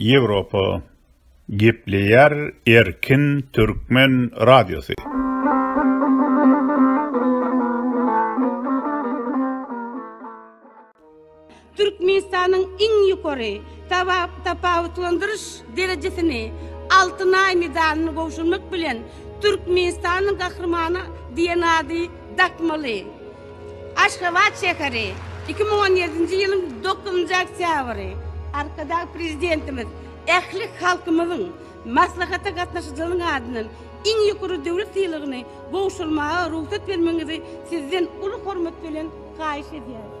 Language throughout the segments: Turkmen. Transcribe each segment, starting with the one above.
Ýewropa gepleýär erkin türkmen radiosy. Türkmenistanyň iň ýokary tapawutlandyryş derejesini, Altyn Aý medalyny gowşurmak bilen, Türkmenistanyň Gahrymany diýen ady dakmaly. Aşgabat şäheri, iki müň on ýedinji ýylyň dokuzynjy oktýabry, Arkadag Prezidentimiz ähli halkymyzyň, Maslahata gatnaşyjylaryň adyndan iň ýokary döwlet sylagyny gowşurmaga rugsat bermegiňizi Sizden uly hormat bilen haýyş edýäris.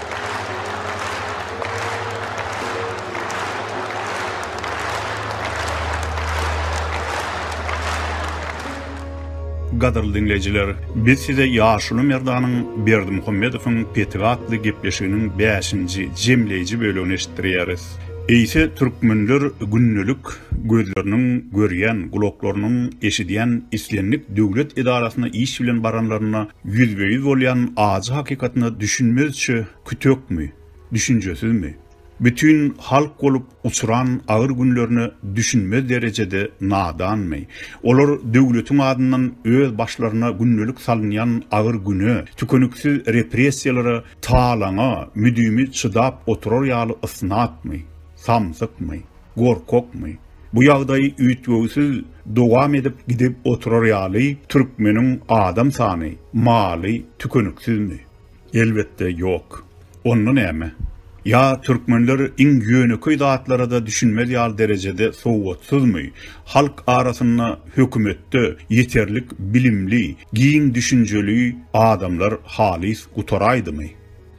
Gadyrly diňleýjiler, biz size ýaşuly Merdanyň Berdimuhamedowyň petigi atly gepleşiginiň bäşinji, jemleýji bölegini eşitdirýäris. Eýse, türkmenler gündelik gözleriniň görýän, gulaklarynyň eşidýän islendik döwlet edarasyna iş bilen baranlarynda, Ýüzbe-ýüz bolýan ajy hakykatyna düşünmezçe kütekmi, düşünjesizmi, bütin halk bolup uçran agyr günlerine düşünmez derejede nadanmy, olar döwletiň adyndan öz başlaryna gündelik salynýan agyr güne, tükeniksiz repressiýalara, talaňa müdimi çydap oturar ýaly ysnapmy, samsykmy? Gorkakmy? Bu ýagdaý üýtgewsiz dowam edip gidip oturar ýaly türkmeniň adam sany, maly tükeniksizmi? Elbetde ýok. Onda näme? Ýa türkmenler iň ýönekeý zatlara-da düşünmez ýaly derejede sowatsyzmy? Halk arasynda hökümetde ýeterlik bilimli, giň düşünjeli adamlar halys gutaraýdymy?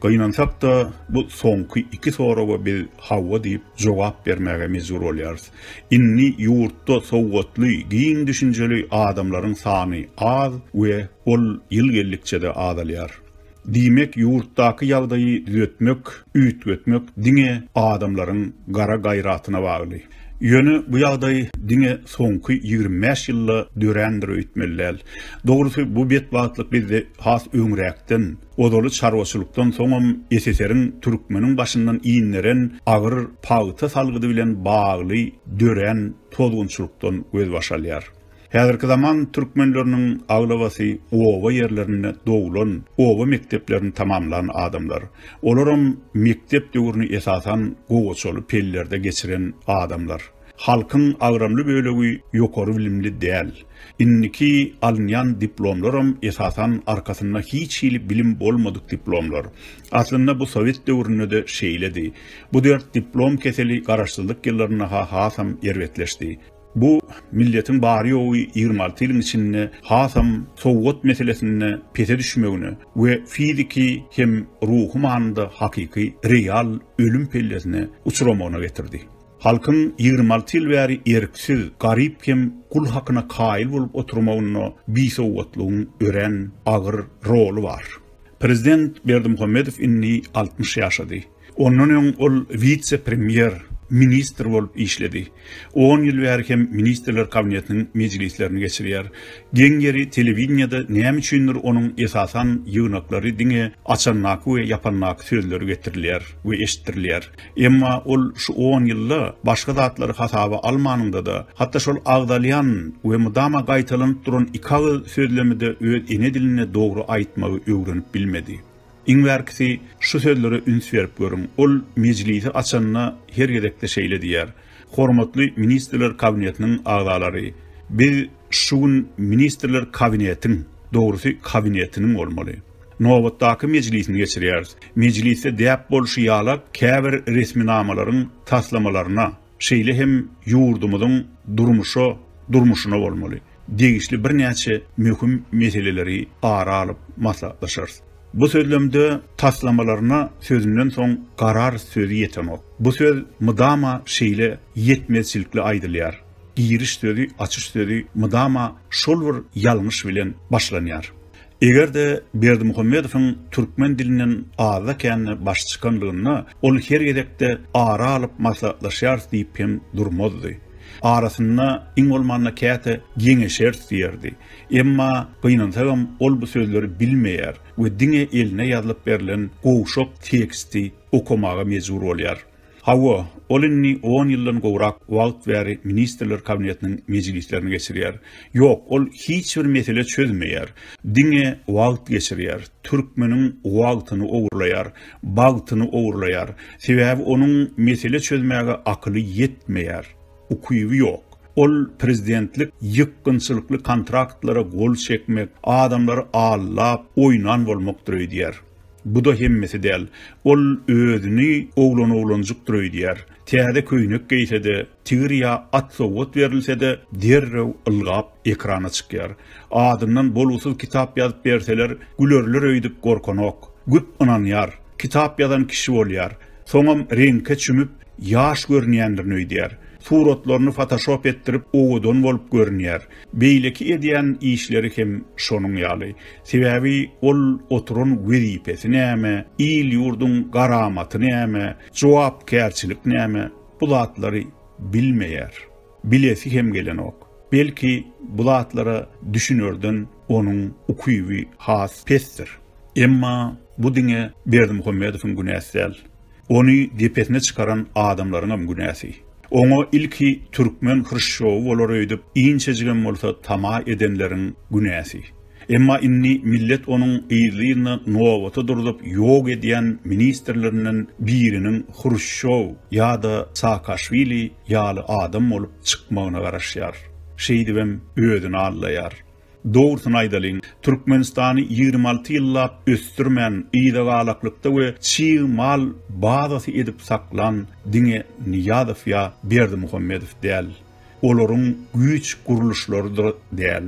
Gynansak-da, bu soňky iki soraga biz hawa diýip jogap bermäge mejbur bolýarys. Indi ýurtda sowgatly, giň düşünjeli adamlaryň sany az we ol ýyl geldikçe-de azalýar. Diýmek, ýurtdaky ýagdaýy düzetmek, üýtgetmek diňe adamlaryň gara gaýratyna bagly. Ýöne bu ýagdaý diňe soňky ýigrimi bäş ýylda dörändir öýtmeli däl. Dogrusy, bu betbagtlyk bizde has öňräkden, Ozaly çarwaçylykdan soňam SSR-iň türkmeniň başyndan inderen agyr pagta salgydy bilen bagly dörän tozgunçylykdan gözbaş alýar. Häzirki zaman türkmenleriniň aglabasy oba ýerlerinde doglan, oba mekdeplerini tamamlan adamlar. Olaram mekdep döwrüni esasan gowaçaly pellerde geçiren adamlar. Halkyň agramly bölegi ýokary bilimli däl. Indiki alynýan diplomlaram esasan arkasynda hiç hili bilim bolmadyk diplomlar. Aslynda bu sowet döwründe-de şeýledi. Bu dert diplom keseli garaşsyzlyk ýyllarynda-ha hasam erbetleşdi. Bu milletiň bary-ýogy ýigrimi alty ýylyň içinde hasam sowgat meselesinde pese düşmegine we fiziki hem ruhy manyda hakyky, real ölüm pellesine uçramagyna getirdi. Halkyň ýigrimi alty ýyl bäri erksiz, garyp hem gul hakyna kaýyl bolup oturmagynda bisowgatlygyň örän agyr roly bar. Prezident Berdimuhamedow indi altmyş ýaşady. Ondan öň ol wise-premýer, ministr bolup işledi. On ýyl bäri hem Ministrler Kabinetiniň mejlislerini geçirýär. Geň ýeri, telewideniýede näme üçindir onuň esasan ýygnaklary diňe açandaky we ýapandaky sözleri getirilýär we eşitdirilýär. Emma ol şu on ýylda başga zatlary hasaba almanyňda-da, hatda şol agzalýan we mydama gaýtalanyp duran ikagyz sözlemi-de öz ene dilinde dogry aýtmagy öwrenip bilmedi. Iň bärkisi, şu sözlere üns berip görüň, ol mejlisi açanda her gezekde şeýle diýýär, Hormatly Ministrler Kabinetiniň agzalary, biz şu gün Ministrler Kabinetiň, dogrusy, kabinetiniň bolmaly. nobatdaky mejlisini geçirýäris. Mejlisde däp bolşy ýalak käbir resminamalaryň taslamalaryna, şeýle hem ýurdumyzyň durmuşa durmuşyna bolmaly, degişli birnäçe möhüm meseleleri ara alyp maslahatlaşarys. Bu sözlemde taslamalaryna sözünden soň karar sözi ýetenok. Bu söz mydama şeýle ýetmezçilikli aýdylýar. Giriş sözi, açyş sözi mydama şol bir ýalňyş bilen başlanýar. Eger-de Berdimuhamedowyň türkmen dilinden azda-kände başy çykanlygynda, ol her gezekde ara alyp maslahatlaşýarys diýip hem durmazdy. Arasynda, iň bolmanda, käte geňeşeris diýerdi. Emma, gynansagam, ol bu sözleri bilmeýär we diňe eline ýazylyp berlen gowşak teksti okamaga mejbur bolýar. Hawa, ol indi on ýyldan gowrak wagt bäri Ministrler Kabinetiniň mejlislerini geçirýär. Ýok, ol hiç bir mesele çözmeýär. Diňe wagt geçirýär. Türkmeniň wagtyny ogurlaýar. Bagtyny ogurlaýar. Sebäbi onuň mesele çözmäge akyly ýetmeýär. Ukyby ýok. Ol prezidentlik ýykgynçylykly kontraktlara gol çekmek, adamlary aldap, oýnan bolmakdyr öýdýär. Bu-da hemmesi däl. Ol özüni oglan-oglanjykdyr öýdýär. Täze köýnek geýse-de, tigir ýa at sowgat berilse-de, derrew ylgap, ekrana çykýar. Adyndan bolgusyz kitap ýazyp berseler, gülerler öýdüp gorkanok. Güp ynanýar. Kitap ýazan kişi bolýar. Soňam reňke çümüp, ýaş görünýändirin öýdýär. Suratlaryny fotoshop etdirip, owadan bolup görünýär. Beýleki edýän işleri hem şonuň ýaly. Sebäbi ol oturan wezipesi näme, il-ýurduň garamaty näme, jogapkärçilik näme, bu zatlary bilmeýär. Bilesi hem gelenok. Belki, bu zatlara düşünerden onuň ukyby has pesdir. Emma bu diňe Berdimuhamedowyň günäsi däl. Ony depesine çykaran adamlaryňam günäsi. Oňa ilki türkmen Hruşçowy bolar öýdüp, inçejigem bolsa tama edenleriň günäsi. Emma indi millet onuň yzly-yzyna nobata durzup ýok edýän ministrlerinden biriniň Hruşçow ýa-da Saakaşwili ýaly adam bolup çykmagyna garaşýar. Şeýdibem özüni aldaýar. Dogrusyny aýdalyň, Türkmenistany ýigrimi alty ýyllap ösdürmän, yzagalaklykda we çig mal bazasy edip saklan diňe Nyýazow ýa Berdimuhamedow däl. Olaryň güýç gurluşlarydyr däl.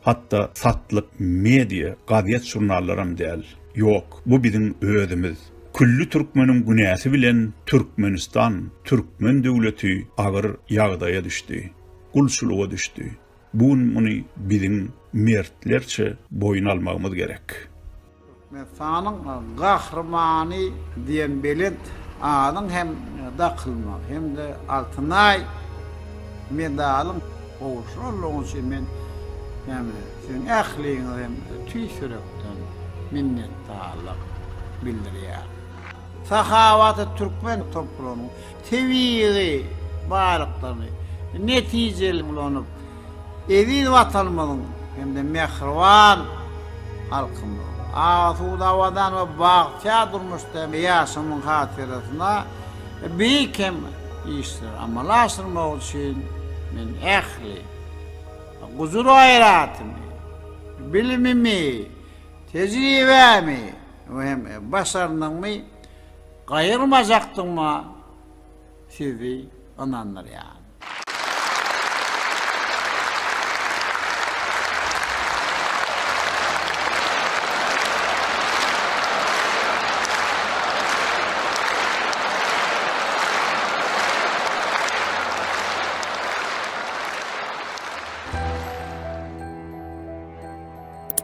Hatda satlyk media, gazet-žurnallaram däl. Ýok, bu biziň özümiz. Külli türkmeniň günäsi bilen Türkmenistan, türkmen döwleti agyr ýagdaýa düşdi. Gulçulyga düşdi. Bu gün muny biziň mertlerçe boýun almagymyz gerek. Türkmenistanyň Gahrymany diýen belent adyň hem dakylmagy hem-de Altynaý medalyň gowşuranlygy üçin men ýagny siziň ähliňize hem tüýs ýürekden minnetdarlyk bildirýärin. Sahawaty türkmen topragynyň. tebigy baýlyklaryny netijeli ulanyp, eziz Watanymyzyň hem-de mähriban halkymyzyň asuda, abadan we bagtyýar durmuşda ýaşamagynyň hatyrasyna beýik hem işleri amala aşyrmagy üçin men ähli gujur-gaýratymy, bilimimi, tejribämi we hem başarnygymy Gaýyrmajakdygyma sizi ynandyrýan.